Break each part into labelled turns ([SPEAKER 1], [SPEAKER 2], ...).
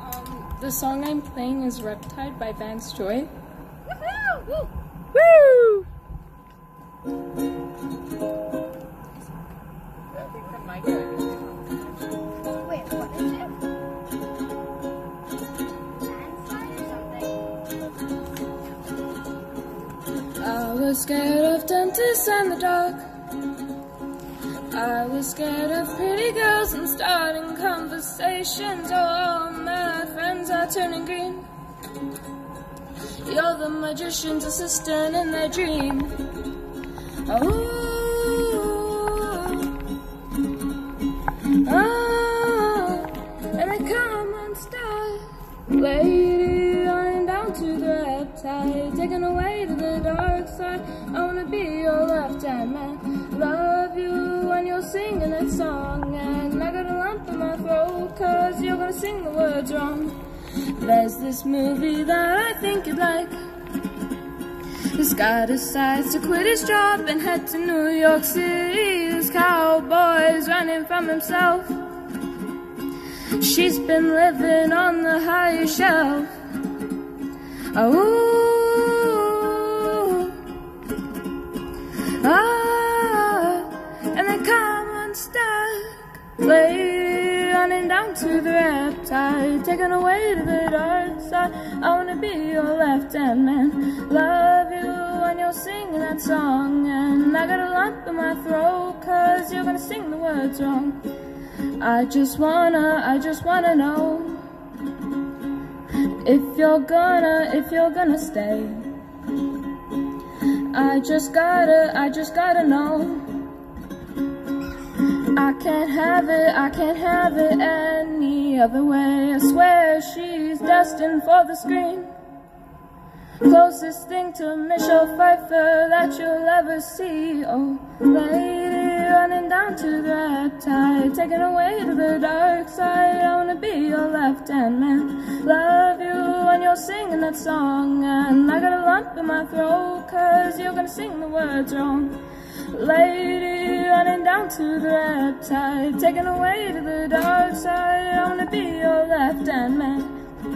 [SPEAKER 1] Um, the song I'm playing is Riptide by Vance Joy.
[SPEAKER 2] Woo!
[SPEAKER 3] Woo!
[SPEAKER 2] Wait, what is it? Landslide or something?
[SPEAKER 1] I was scared of dentists and the dark. I was scared of pretty girls and starting conversations. Oh, all my friends are turning green. You're the magician's assistant in their dream. Oh, oh, oh. and I come unstuck, lady, running down to the riptide, taken away to the dark side. I wanna be your left hand man, singing that song, and I got a lump in my throat 'cause you're gonna sing the words wrong. There's this movie that I think you'd like. This guy decides to quit his job and head to New York City. This cowboy's running from himself. She's been living on the higher shelf. Oh, ah, to the riptide, taken away to the dark side. I wanna be your left hand man, love you when you're singing that song. And I got a lump in my throat, cause you're gonna sing the words wrong. I just wanna, I just wanna know if you're gonna, if you're gonna stay. I just gotta, I just gotta know. I can't have it, I can't have it any other way. I swear she's destined for the screen. Closest thing to Michelle Pfeiffer that you'll ever see. Oh, lady, running down to the tide, taken away to the dark side. I wanna be your left hand man. Love you when you're singing that song. And I got a lump in my throat, cause you're gonna sing the words wrong. Lady, running down to the riptide, taken away to the dark side. I wanna be your left hand man.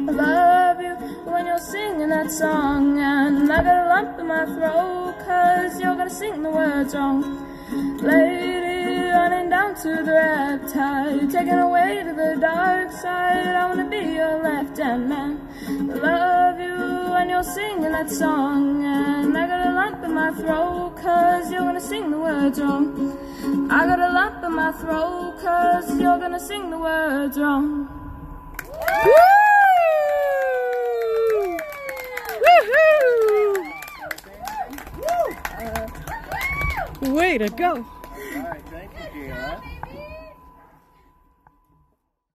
[SPEAKER 1] I love you when you're singing that song, and I got a lump in my throat, cause you're gonna sing the words wrong. Lady, running down to the riptide, taken away to the dark side. I wanna be your left hand man. I love you when you're singing that song, and I got a lump in my throat, cause you're gonna sing the words wrong. I got a lump in my throat, cause you're gonna sing the words wrong.
[SPEAKER 3] Way to go.
[SPEAKER 4] All right, thank you, Gina.